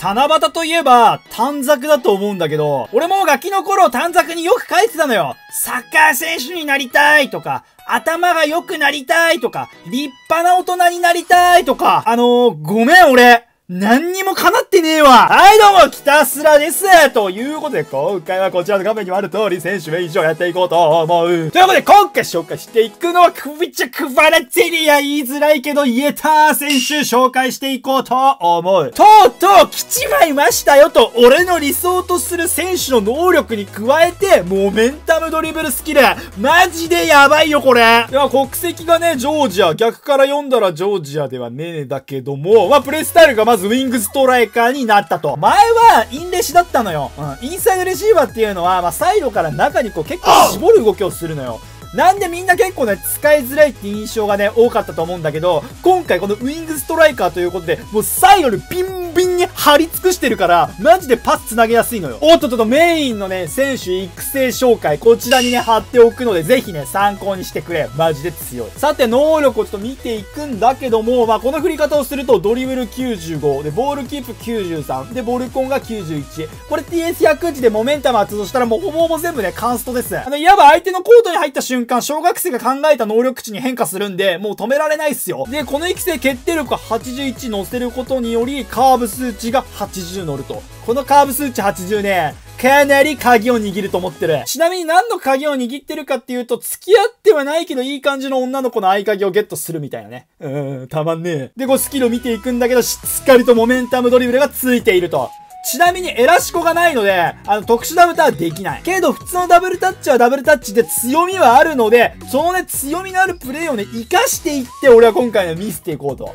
七夕といえば、短冊だと思うんだけど、俺もガキの頃短冊によく書いてたのよ。サッカー選手になりたいとか、頭が良くなりたいとか、立派な大人になりたいとか、あのー、ごめん俺。何にも叶ってねえわはいどうも、北すらですということで、今回はこちらの画面にもある通り、選手メインをやっていこうと思う。ということで、今回紹介していくのは、クビチャクバラテリア言いづらいけど言えた選手紹介していこうと思う。とうとう来ちまいましたよと、俺の理想とする選手の能力に加えて、モメンタムドリブルスキル。マジでやばいよ、これ。いや、国籍がね、ジョージア。逆から読んだらジョージアではねえだけども、まあ、プレイスタイルがまずずウィングストライカーになったと。前はインレシだったのよ。うん。インサイドレシーバーっていうのは、まあ、サイドから中にこう結構絞る動きをするのよ。なんでみんな結構ね、使いづらいって印象がね、多かったと思うんだけど、今回このウィングストライカーということで、もうサイドにピンビンに張り尽くしてるから、マジでパス繋げやすいのよ。おっとっとっとメインのね、選手育成紹介、こちらにね、貼っておくので、ぜひね、参考にしてくれ。マジで強い。さて、能力をちょっと見ていくんだけども、まあ、この振り方をすると、ドリブル95、で、ボールキープ93、で、ボルコンが91。これ TS100 値でモメンタム発動したらもうほぼほぼ全部ね、カンストです。あの、いわば相手のコートに入った瞬瞬間、小学生が考えた能力値に変化するんで、もう止められないっすよ。で、この育成決定力が81乗せることにより、カーブ数値が80乗ると。このカーブ数値80ね、かなり鍵を握ると思ってる。ちなみに何の鍵を握ってるかっていうと、付き合ってはないけどいい感じの女の子の合鍵をゲットするみたいなね。うーん、たまんねえ。で、こうスキルを見ていくんだけど、しっかりとモメンタムドリブルがついていると。ちなみにエラシコがないので、あの、特殊ダブタはできない。けど、普通のダブルタッチはダブルタッチで強みはあるので、そのね、強みのあるプレイをね、活かしていって、俺は今回ね、見せていこうと。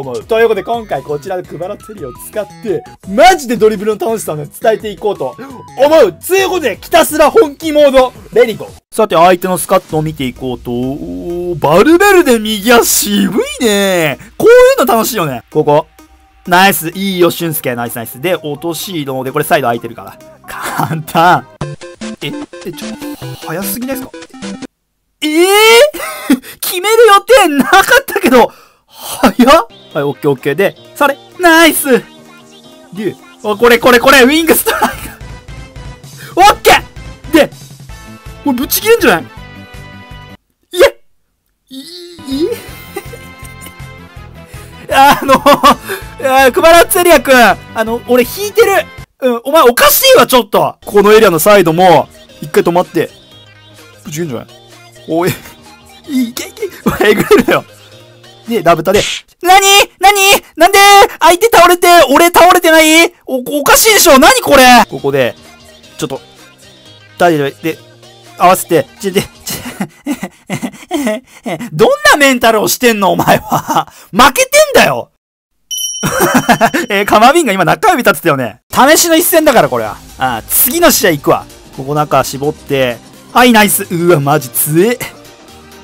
思う。ということで今回こちらのクバラテリーを使って、マジでドリブルの楽しさをね、伝えていこうと思う。ということで、ひたすら本気モード、レディゴさて、相手のスカットを見ていこうと、バルベルデ右足渋いねこういうの楽しいよね。ここ。ナイス。いいよ、俊介。ナイスナイス。で、落としので、これサイド空いてるから。簡単。え、え、ちょ、早すぎないですか？ええー、決める予定なかったけど、早っはい、オッケーオッケー。で、それ、ナイス。で、あ、これこれこれ、ウィングストライクオッケー。で、もうぶち切れんじゃない？いえ。い、い あの、クバラッツェリア君、あの、俺引いてる。うん、お前おかしいわ、ちょっと。このエリアのサイドも、一回止まって。ぶち切れんじゃない？おい、いけいけ、えぐれるよ。で、ラブタで、なになになんで相手倒れて、俺倒れてない？お、おかしいでしょ何これ？ここで、ちょっと、大丈夫で、合わせて、ち、で、ち、どんなメンタルをしてんの？お前は。負けてんだよ えー、カマビンが今中指立ってたよね。試しの一戦だからこれは。あ次の試合行くわ。ここ中絞って、はい、ナイス。うわ、マジ強え。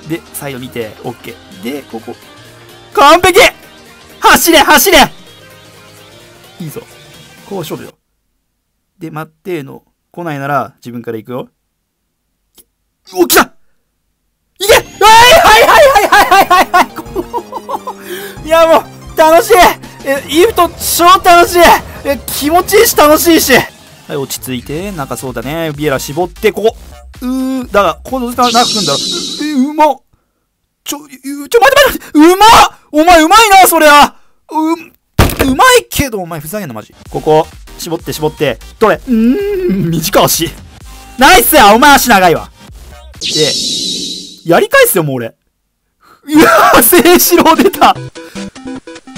で、サイド見て、オッケー。で、ここ。完璧走れ走れいいぞ。こう勝負よ。で、待っての。来ないなら自分から行くよ。お、来たいけはいはいはいはいはいはいはい いやもう、楽しいえ、イフト超楽しいえ、気持ちいいし楽しいしはい、落ち着いて、なんかそうだね。ビエラ絞って、ここ。うー、だが、ここどうしたら泣くんだろう。う、うまちょ、ちょ、待って待てうまお前うまいな、そりゃう、うまいけど、お前ふざけんな、マジ。ここ、絞って絞って、どれ？うーん、短足。ナイスやお前足長いわ。で、やり返すよ、もう俺。うわぁ、静止郎出た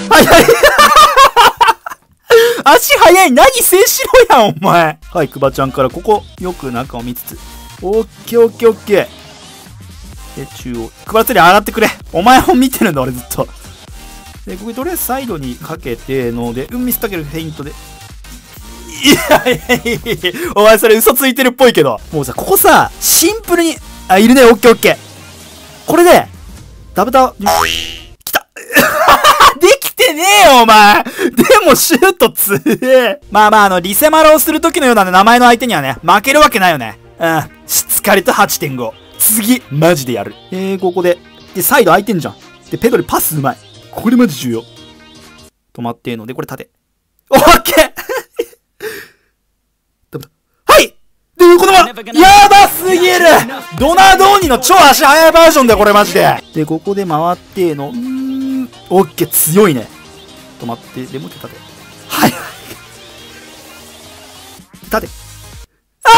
早い 足早い何静止郎やん、お前はい、くばちゃんからここ、よく中を見つつ。オッケーオッケーオッケー。で、中央。配らせり洗ってくれ。お前を見てるんだ、俺ずっと。で、こことりあえずサイドにかけてので、うん、ミスタケルフェイントで。いやいやいやいやお前それ嘘ついてるっぽいけど。もうさ、ここさ、シンプルに、あ、いるね、オッケーオッケー。これで、ダブタ、来た。できてねえよ、お前でもシュートつえ。まあまあ、あの、リセマラをするときのような、ね、名前の相手にはね、負けるわけないよね。うん。しっかりと8.5。次、マジでやる。えー、ここで。で、サイド空いてんじゃん。で、ペドリパスうまい。これマジ重要。止まってーので、これ縦。オッケー はいで、このまま、やばすぎるドナドーニの超足速いバージョンだよ、これマジで。で、ここで回ってーの、うーん、オッケー、強いね。止まって、で、も手縦。はい。縦。あ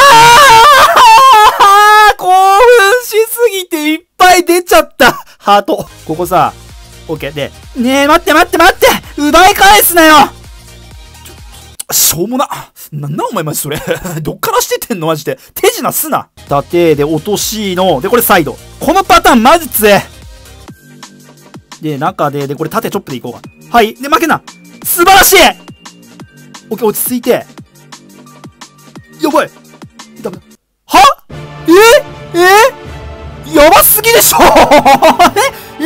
はあしすぎていっぱい出ちゃったハート。ここさ、オッケーで、ねえ、待って待って待って奪い返すなよしょうもな。なんなお前マジそれ。どっからしててんの？マジで。手品すな。縦で落としの、で、これサイド。このパターンマジ強え。で、中で、で、これ縦チョップでいこうか。はい。で、負けな。素晴らしいオッケー、落ち着いて。やばい。ダメだ。は？え？ぎでしょ え？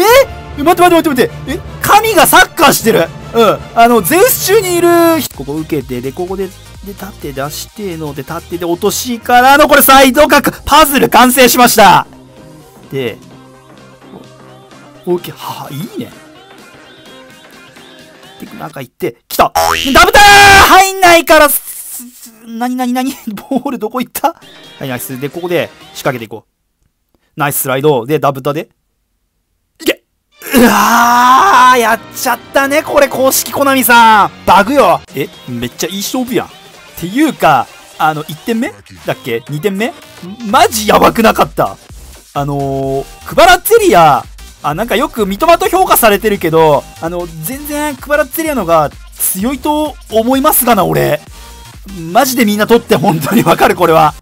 え？待って待って待って待って。え？神がサッカーしてる。うん。あの、ゼウス中にいる人、ここ受けて、で、ここで、で、縦出しての、で、縦で落としからの、これサイド角、パズル完成しましたで、オッケー、はあ、いいね。で、中行って、来たダブター入んないから、なになになにボールどこ行った？はい、ナイス。で、ここで仕掛けていこう。ナイススライド。で、ダブタで。いけうわーやっちゃったね、これ、公式コナミさん。バグよ。え、めっちゃいい勝負やん。っていうか、あの、1点目？だっけ ?2 点目？マジやばくなかった。あのー、クバラッツェリア、あ、なんかよく三笘と評価されてるけど、あの、全然クバラッツェリアのが強いと思いますがな、俺。マジでみんな取って本当にわかる、これは。